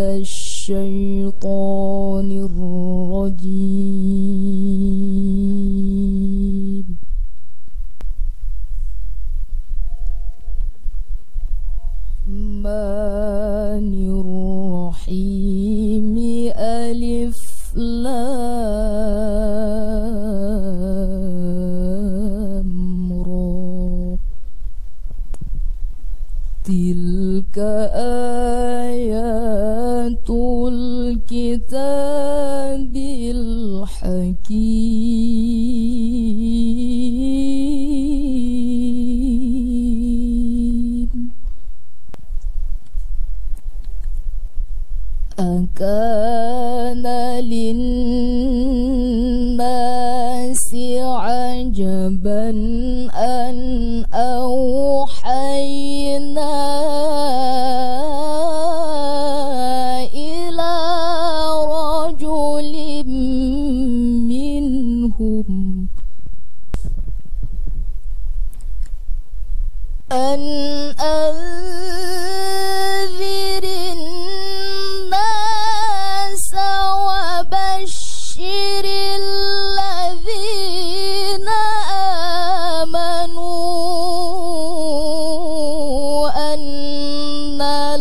الشيطان الرجيم الرحمن الرحيم ألف لامرا تلك آيات الكتاب الحكيم. أكان للناس عجباً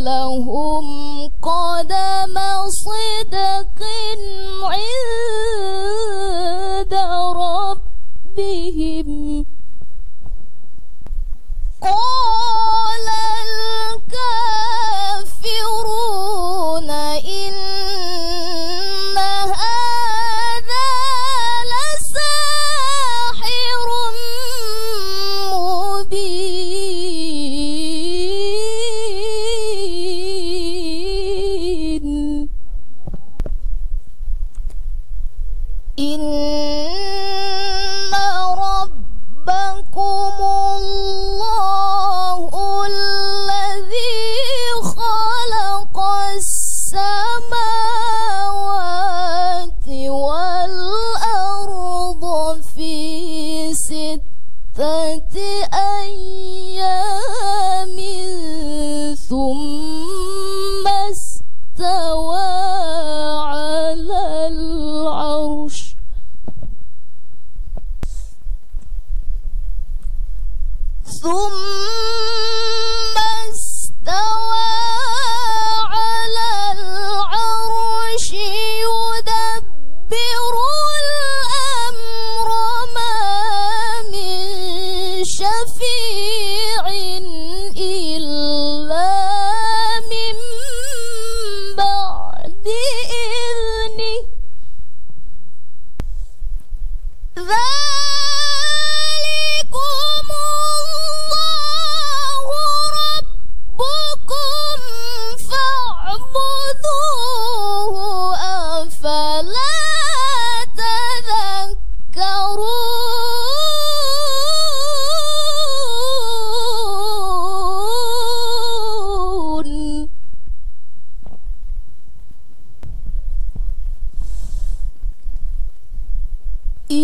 لهم قدم صدق عند ربهم. قال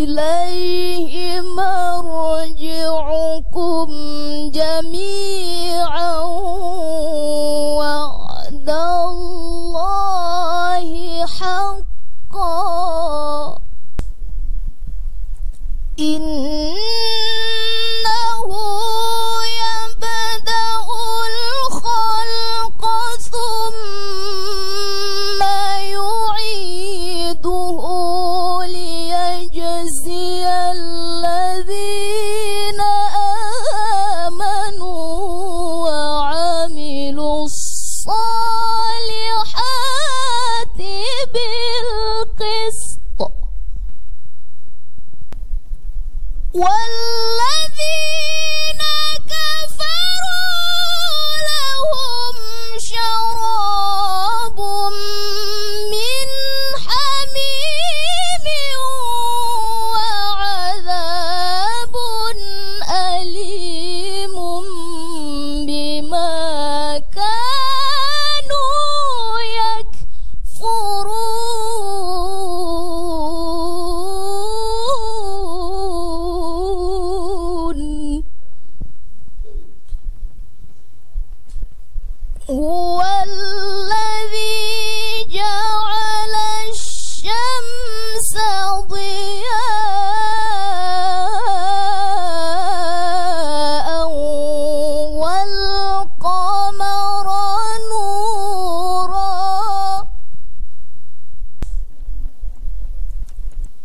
إليه مرجعكم جميعا وعد الله حقا. إن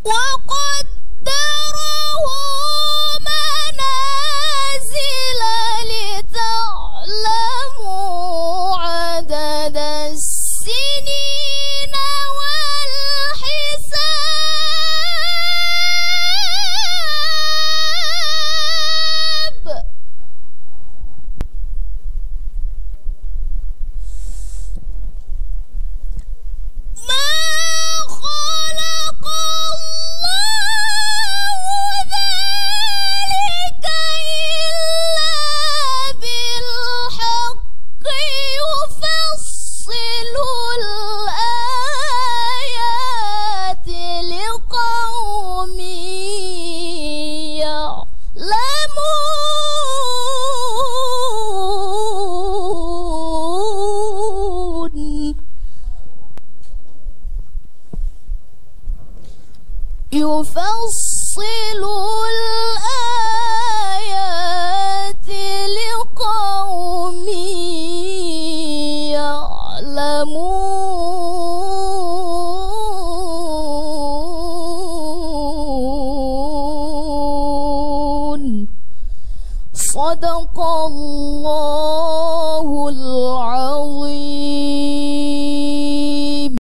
我滚！نفصل الآيات لقوم يعلمون. صدق الله العظيم.